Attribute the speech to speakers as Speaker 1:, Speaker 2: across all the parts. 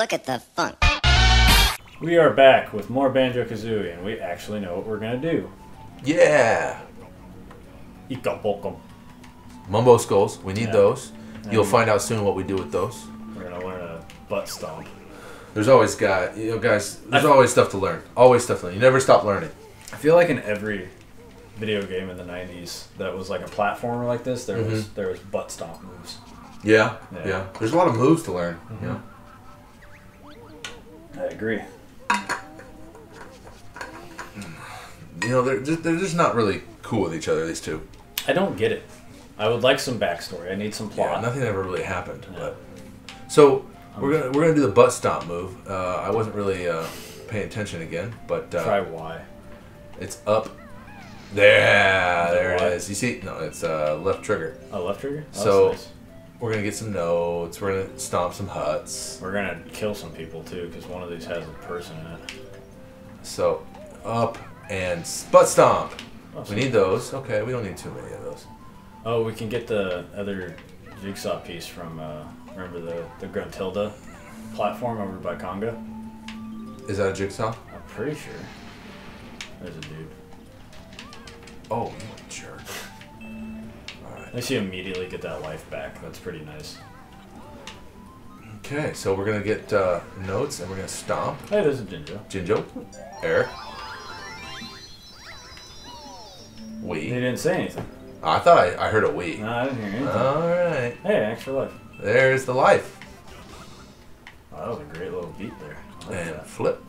Speaker 1: look at the funk.
Speaker 2: We are back with more Banjo Kazooie, and we actually know what we're gonna do.
Speaker 3: Yeah.
Speaker 2: Ikabokum.
Speaker 3: Mumbo skulls. We need
Speaker 2: Yeah.
Speaker 3: those. You'll find out soon what we do with those.
Speaker 2: We're gonna learn a butt stomp.
Speaker 3: There's always guy, you know, guys. There's always stuff to learn. Always stuff to learn. You never stop learning.
Speaker 2: I feel like in every video game in the '90s that was like a platformer like this, there mm-hmm. was there was butt stomp moves.
Speaker 3: Yeah,
Speaker 2: Yeah.
Speaker 3: yeah. There's a lot of moves to learn. You mm-hmm. know.
Speaker 2: I agree.
Speaker 3: You know, they're just, they're just not really cool with each other. These two.
Speaker 2: I don't get it. I would like some backstory. I need some plot.
Speaker 3: Yeah, nothing ever really happened. But so we're gonna we're gonna do the butt stomp move. Uh, I wasn't really uh, paying attention again, but uh,
Speaker 2: Try Y.
Speaker 3: it's up. There, there it is. You see? No, it's uh, left trigger.
Speaker 2: Oh, left trigger. Oh,
Speaker 3: So-
Speaker 2: nice.
Speaker 3: We're gonna get some notes. We're gonna stomp some huts.
Speaker 2: we're gonna kill some people too, because one of these has a person in it.
Speaker 3: So up and butt stomp.
Speaker 2: Oh,
Speaker 3: We need those. Okay, we don't need too many of those.
Speaker 2: Oh, we can get the other jigsaw piece from uh, remember the the Gruntilda platform over by Conga.
Speaker 3: Is that a jigsaw?
Speaker 2: I'm pretty sure. There's a dude.
Speaker 3: Oh, you a jerk. Alright.
Speaker 2: At least you immediately get that life back. That's pretty nice.
Speaker 3: Okay, so we're gonna get uh, notes and we're gonna stomp.
Speaker 2: Hey, there's a Jinjo.
Speaker 3: Jinjo, Eric.
Speaker 2: He
Speaker 3: We.
Speaker 2: didn't say anything.
Speaker 3: I thought I, I heard a we.
Speaker 2: No, I didn't hear anything.
Speaker 3: Alright.
Speaker 2: hey, extra life.
Speaker 3: There's the life.
Speaker 2: Oh, that was a great little beat there. Like
Speaker 3: And
Speaker 2: that.
Speaker 3: flip.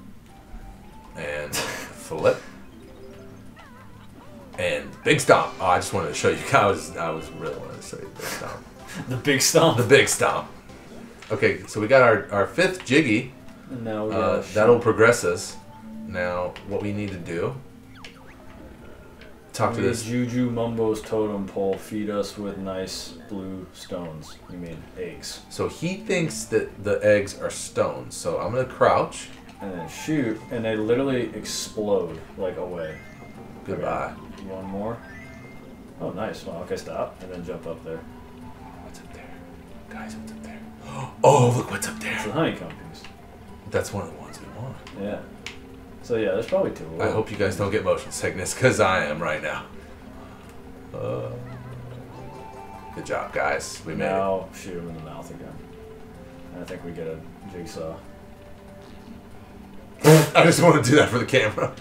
Speaker 3: And flip. And big stomp. Oh, I just wanted to show you. Was, I was really wanted to show you the big stomp.
Speaker 2: The big stomp.
Speaker 3: The big stomp. Okay, so we got our, our fifth jiggy.
Speaker 2: Now we
Speaker 3: Uh, that'll progress us. Now, what we need to do. Talk to this.
Speaker 2: Juju Mumbo's totem pole feed us with nice blue stones. You mean eggs.
Speaker 3: So he thinks that the eggs are stones. So I'm gonna crouch.
Speaker 2: And then shoot, and they literally explode like away.
Speaker 3: Goodbye.
Speaker 2: One more. Oh, nice. Well, okay, stop, and then jump up there.
Speaker 3: What's up there? Guys, what's up there? Oh, look what's up there.
Speaker 2: It's the honeycomb piece.
Speaker 3: That's one of the ones we want.
Speaker 2: Yeah. So yeah, there's probably two.
Speaker 3: I hope you guys don't get motion sickness, because I am right now. Uh, good job, guys. We made it.
Speaker 2: now shoot him in the mouth again. And I think we get a jigsaw.
Speaker 3: I just want to do that for the camera.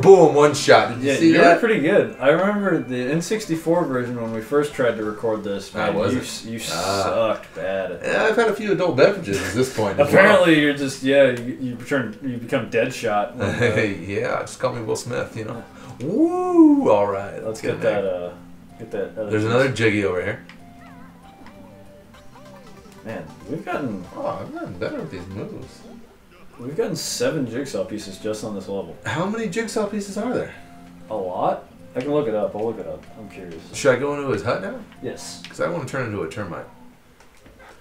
Speaker 3: Boom, one shot. Did you
Speaker 2: Yeah,
Speaker 3: see
Speaker 2: you
Speaker 3: that?
Speaker 2: were pretty good. I remember the N64 version when we first tried to record this.
Speaker 3: I
Speaker 2: Man,
Speaker 3: wasn't.
Speaker 2: you, you
Speaker 3: Ah.
Speaker 2: sucked bad at
Speaker 3: Yeah. I've had a few adult beverages at this point. as well.
Speaker 2: Apparently, you're just yeah. You, you turn you become dead shot. when, uh,
Speaker 3: yeah, just call me Will Smith, you know. Woo! All right,
Speaker 2: let's
Speaker 3: get
Speaker 2: get that. Uh, get that. Other
Speaker 3: There's
Speaker 2: piece.
Speaker 3: another jiggy over here.
Speaker 2: Man, we've gotten
Speaker 3: Oh, I'm getting better with these moves.
Speaker 2: We've gotten seven jigsaw pieces just on this level.
Speaker 3: How many jigsaw pieces are there?
Speaker 2: A lot. I can look it up. I'll look it up. I'm curious.
Speaker 3: Should I go into his hut now?
Speaker 2: Yes.
Speaker 3: Because I want to turn into a termite.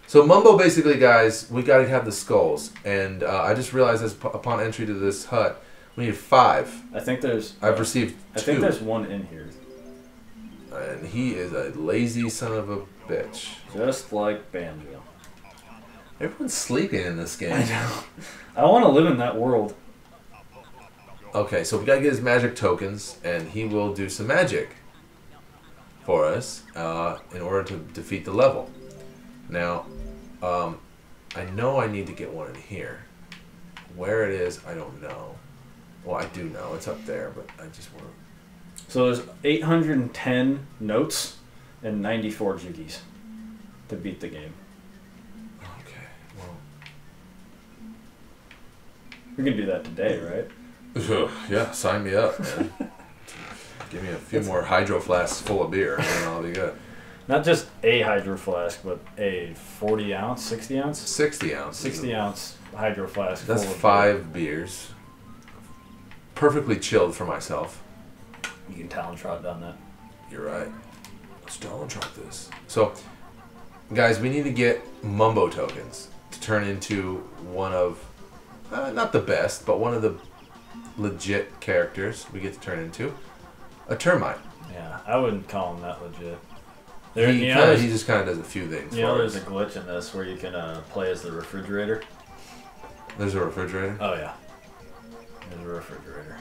Speaker 3: So Mumbo, basically, guys, we got to have the skulls, and uh, I just realized as p- upon entry to this hut, we need five.
Speaker 2: I think there's.
Speaker 3: I've received
Speaker 2: I
Speaker 3: two,
Speaker 2: think there's one in here,
Speaker 3: and he is a lazy son of a bitch.
Speaker 2: just like Banjo.
Speaker 3: Everyone's sleeping in this game.
Speaker 2: I know. I want to live in that world.
Speaker 3: Okay, so we gotta get his magic tokens, and he will do some magic for us uh, in order to defeat the level. Now, um, I know I need to get one in here. Where it is, I don't know. Well, I do know it's up there, but I just want to.
Speaker 2: So there's 810 notes and 94 jiggies to beat the game.
Speaker 3: Okay, well.
Speaker 2: We can do that today, right?
Speaker 3: yeah, sign me up, man. Give me a few more hydro flasks full of beer, and I'll be good.
Speaker 2: Not just a hydro flask, but a 40 ounce, 60 ounce,
Speaker 3: 60 ounces.
Speaker 2: 60 ounce hydro flask.
Speaker 3: That's
Speaker 2: full of
Speaker 3: five beers. Perfectly chilled for myself.
Speaker 2: You can Talon Trot down that.
Speaker 3: You're right. Let's Talon Trot this. So, guys, we need to get Mumbo tokens to turn into one of, uh, not the best, but one of the legit characters we get to turn into. A termite.
Speaker 2: Yeah, I wouldn't call him that legit. There,
Speaker 3: he,
Speaker 2: you, know,
Speaker 3: kinda, he just kind of does a few things.
Speaker 2: you know, there's a glitch in this where you can uh, play as the refrigerator.
Speaker 3: there's a refrigerator.
Speaker 2: Oh yeah, there's a refrigerator.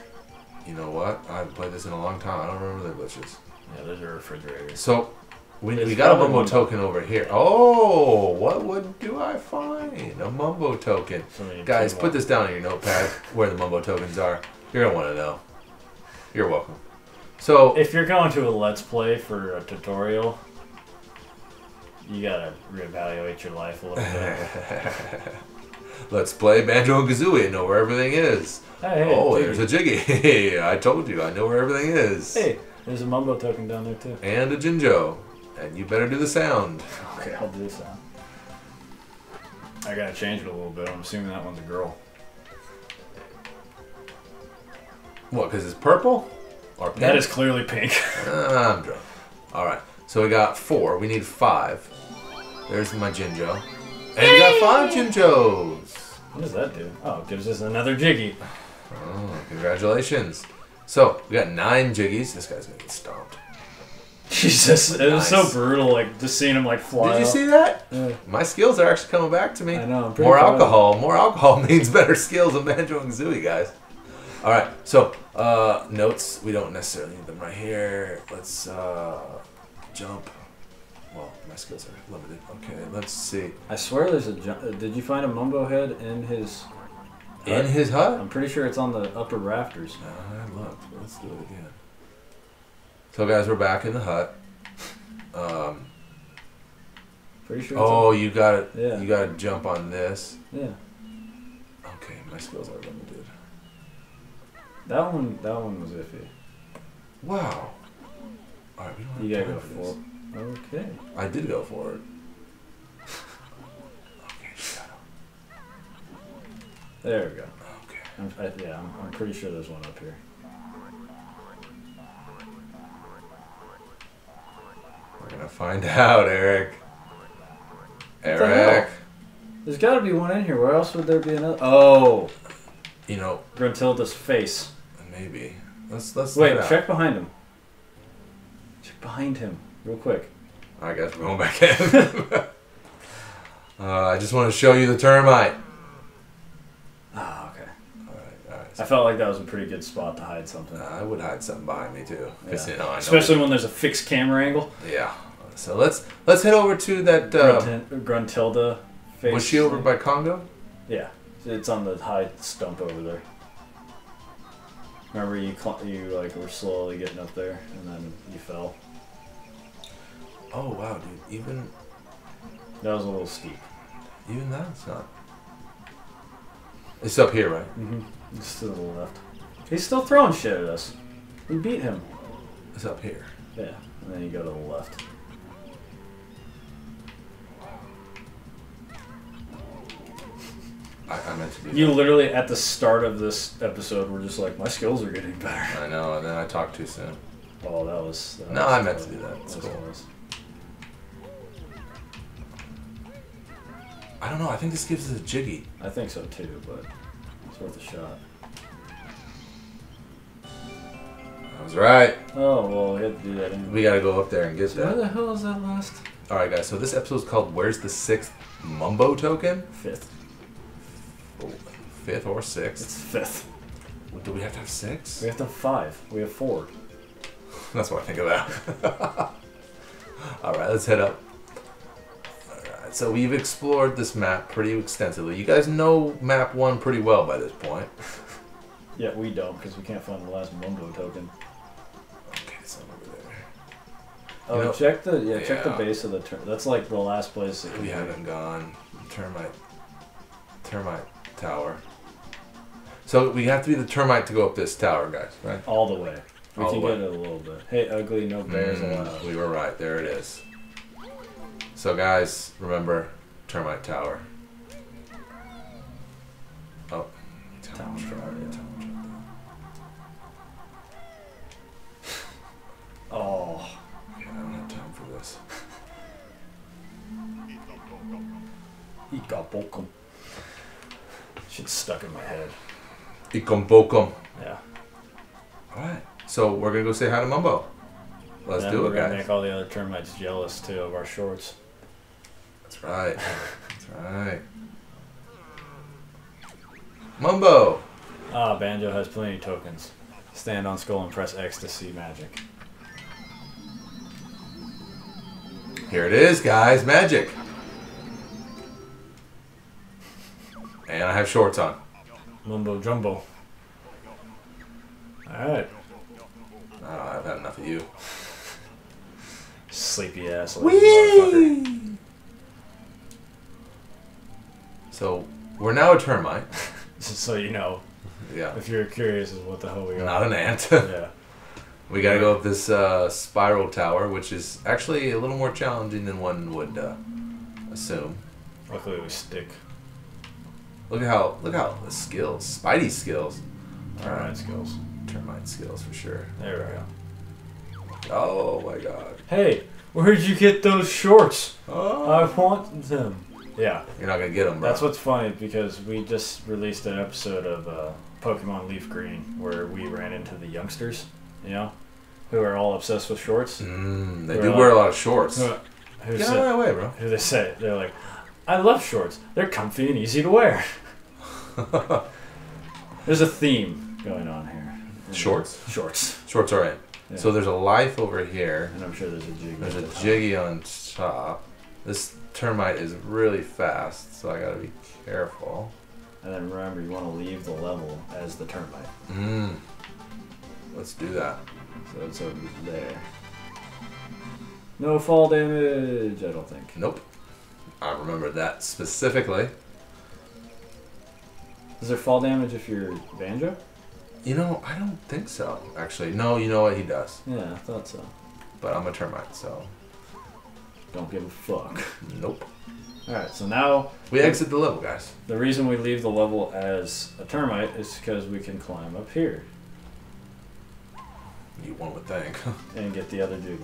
Speaker 3: You know what? I haven't played this in a long time. I don't remember the glitches.
Speaker 2: Yeah, there's a refrigerator.
Speaker 3: So we, we got a mumbo token over here. Oh, what would do I find? A mumbo token.
Speaker 2: So we need
Speaker 3: Guys, put this down in your notepad where the mumbo tokens are. You're gonna want to know. You're welcome. So
Speaker 2: If you're going to a let's play for a tutorial, you gotta reevaluate your life a little bit.
Speaker 3: let's play Banjo and Kazooie and know where everything is.
Speaker 2: hey, hey,
Speaker 3: oh, there's a Jiggy. Hey, I told you, I know where everything is.
Speaker 2: hey, there's a mumbo token down there too.
Speaker 3: And a Jinjo. And you better do the sound.
Speaker 2: Okay, I'll do the sound. I gotta change it a little bit. I'm assuming that one's a girl.
Speaker 3: What? Because it's purple? Or pink?
Speaker 2: That is clearly pink.
Speaker 3: Ah, I'm drunk. Alright, so we got four. We need five. There's my Jinjo. And we got five Jinjos.
Speaker 2: what does that do? Oh, it gives us another Jiggy.
Speaker 3: Oh, congratulations. So, we got nine Jiggies. This guy's gonna get stomped.
Speaker 2: Jesus, it was
Speaker 3: Nice.
Speaker 2: so brutal. Like just seeing him like fly.
Speaker 3: Did you
Speaker 2: up.
Speaker 3: see that?
Speaker 2: Yeah.
Speaker 3: My skills are actually coming back to me.
Speaker 2: I know. I'm
Speaker 3: More
Speaker 2: proud
Speaker 3: alcohol. More alcohol means better skills in Banjo and Kazooie, guys. All right. So uh, notes. We don't necessarily need them right here. Let's uh, jump. Well, my skills are limited. Okay. Let's see.
Speaker 2: I swear there's a. ju- uh, Did you find a mumbo head in his?
Speaker 3: In his hut.
Speaker 2: I'm pretty sure it's on the upper rafters.
Speaker 3: I looked. Let's do it again. So guys, we're back in the hut. Um,
Speaker 2: Pretty sure.
Speaker 3: Oh, you got to
Speaker 2: Yeah.
Speaker 3: You got to jump on this.
Speaker 2: yeah.
Speaker 3: Okay, my skills are limited.
Speaker 2: That one. That one was iffy.
Speaker 3: Wow. All right, we don't have
Speaker 2: You gotta go
Speaker 3: for this.
Speaker 2: Okay.
Speaker 3: I did go for it. okay, shut up.
Speaker 2: There we go.
Speaker 3: Okay.
Speaker 2: I'm, I, yeah, I'm, I'm pretty sure there's one up here.
Speaker 3: Gonna find out, Eric. Eric.
Speaker 2: There's got to be one in here. Where else would there be another? Oh,
Speaker 3: You know,
Speaker 2: Gruntilda's face.
Speaker 3: maybe. Let's let's
Speaker 2: Wait,
Speaker 3: head out.
Speaker 2: check behind him. Check behind him, real quick.
Speaker 3: I guess we're going back in. uh, I just want to show you the termite.
Speaker 2: Ah, okay.
Speaker 3: All right, all right.
Speaker 2: I felt like that was a pretty good spot to hide something.
Speaker 3: I would hide something behind me too, because
Speaker 2: Yeah.
Speaker 3: you know I know.
Speaker 2: Especially when there's a fixed camera angle.
Speaker 3: Yeah. So let's let's head over to that. Uh,
Speaker 2: Gruntin- Gruntilda face.
Speaker 3: was she over by Congo?
Speaker 2: Yeah, it's on the high stump over there. Remember you you like were slowly getting up there and then you fell.
Speaker 3: Oh wow, dude. Even
Speaker 2: That was a little steep.
Speaker 3: even that's not. It's up here, right?
Speaker 2: Mm-hmm. Just to the left. He's still throwing shit at us. We beat him.
Speaker 3: It's up here.
Speaker 2: Yeah, and then you go to the left.
Speaker 3: I, I meant to be.
Speaker 2: You literally at the start of this episode were just like, my skills are getting better.
Speaker 3: I know, and then I talked too soon.
Speaker 2: Oh, that was. That
Speaker 3: No,
Speaker 2: was
Speaker 3: I meant to do that. It's cool.
Speaker 2: close.
Speaker 3: I don't know. I think this gives us a jiggy.
Speaker 2: I think so too, but it's worth a shot.
Speaker 3: I was right.
Speaker 2: Oh well, we had to do that anyway.
Speaker 3: We gotta go up there and get
Speaker 2: So where the hell is that last?
Speaker 3: All right, guys. So this episode is called "Where's the Sixth Mumbo Token?"
Speaker 2: Fifth.
Speaker 3: Oh, Fifth or sixth?
Speaker 2: It's fifth.
Speaker 3: Do we have to have six?
Speaker 2: We have to have five. We have four.
Speaker 3: That's what I think of that. All right, let's head up. All right, so we've explored this map pretty extensively. You guys know map one pretty well by this point.
Speaker 2: Yeah, we don't because we can't find the last Mumbo token.
Speaker 3: Okay, it's not over there.
Speaker 2: Oh,
Speaker 3: You know-
Speaker 2: check the yeah, check the base of the turn. That's like the last place. That
Speaker 3: We haven't gone termite termite tower. So we have to be the termite to go up this tower, guys, right?
Speaker 2: all the way. We
Speaker 3: All
Speaker 2: can get it a little bit. Hey, ugly, no bears
Speaker 3: Mm,
Speaker 2: allowed.
Speaker 3: we were right. There it is. So guys, remember termite tower. Oh,
Speaker 2: Town
Speaker 3: trap,
Speaker 2: trap, yeah.
Speaker 3: town trap.
Speaker 2: Oh,
Speaker 3: Yeah, I don't have time for this.
Speaker 2: Ikabokum. Shit's stuck in my head.
Speaker 3: Ikom bokom.
Speaker 2: Yeah.
Speaker 3: All right. So we're gonna go say hi to Mumbo. Let's
Speaker 2: Then
Speaker 3: do
Speaker 2: we're
Speaker 3: it, guys.
Speaker 2: make all the other termites jealous too of our shorts.
Speaker 3: That's right. That's right. Mumbo.
Speaker 2: Ah, Banjo has plenty of tokens. Stand on skull and press X to see magic.
Speaker 3: Here it is, guys. Magic. And I have shorts on.
Speaker 2: Mumbo jumbo. Alright.
Speaker 3: Oh, I've had enough of you.
Speaker 2: Sleepy ass.
Speaker 3: So we're now a termite.
Speaker 2: Just so you know,
Speaker 3: Yeah.
Speaker 2: if you're curious as what the hell we are.
Speaker 3: Not an ant.
Speaker 2: yeah.
Speaker 3: we gotta go up this uh, spiral tower, which is actually a little more challenging than one would uh, assume.
Speaker 2: Luckily we stick.
Speaker 3: Look at how look how the skills, Spidey skills.
Speaker 2: Termite
Speaker 3: Alright,
Speaker 2: skills.
Speaker 3: termite skills for sure.
Speaker 2: There we go.
Speaker 3: Oh my god.
Speaker 2: Hey, where'd you get those shorts? I
Speaker 3: Oh.
Speaker 2: want them. Yeah,
Speaker 3: You're not gonna get them, bro.
Speaker 2: that's what's funny because we just released an episode of uh, Pokemon Leaf Green where we ran into the youngsters, you know, who are all obsessed with shorts.
Speaker 3: Mm, they do
Speaker 2: like-
Speaker 3: wear a lot of shorts.
Speaker 2: Who, who,
Speaker 3: Get out of my way, bro.
Speaker 2: who they say? They're like, I love shorts. They're comfy and easy to wear. There's a theme going on here.
Speaker 3: Shorts?
Speaker 2: Shorts.
Speaker 3: Shorts are in.
Speaker 2: Yeah.
Speaker 3: So there's a life over here.
Speaker 2: And I'm sure there's a jig.
Speaker 3: There's a
Speaker 2: top.
Speaker 3: jiggy on top. This termite is really fast, so I gotta be careful.
Speaker 2: And then remember, you want to leave the level as the termite.
Speaker 3: Mmm. Let's do that.
Speaker 2: So it's over there. No fall damage, I don't think.
Speaker 3: Nope. I remember that specifically.
Speaker 2: Is there fall damage if you're Banjo?
Speaker 3: You know, I don't think so. Actually, no. You know what? He does.
Speaker 2: Yeah, I thought so.
Speaker 3: But I'm a termite, so
Speaker 2: Don't give a fuck.
Speaker 3: nope.
Speaker 2: Alright, so now
Speaker 3: We exit the level, guys.
Speaker 2: the reason we leave the level as a termite is because we can climb up here
Speaker 3: You one would think.
Speaker 2: and get the other Jiggy.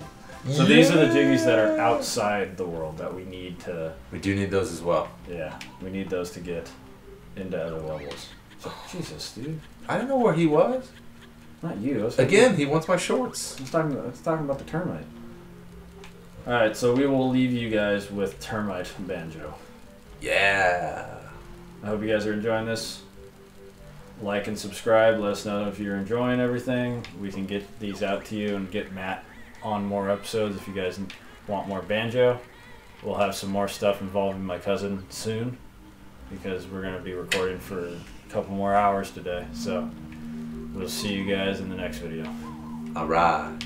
Speaker 2: So these are the Jiggies that are outside the world that we need to,
Speaker 3: We do need those as well.
Speaker 2: yeah, we need those to get into other levels. So, Jesus, dude.
Speaker 3: I don't know where he was.
Speaker 2: Not you.
Speaker 3: Again, he wants my shorts.
Speaker 2: Was talking, was talking about the termite. Alright, so we will leave you guys with Termite Banjo.
Speaker 3: Yeah.
Speaker 2: I hope you guys are enjoying this. Like and subscribe. Let us know if you're enjoying everything. We can get these out to you and get Matt on more episodes if you guys want more banjo. We'll have some more stuff involving my cousin soon because we're going to be recording for a couple more hours today. So we'll see you guys in the next video.
Speaker 3: All right.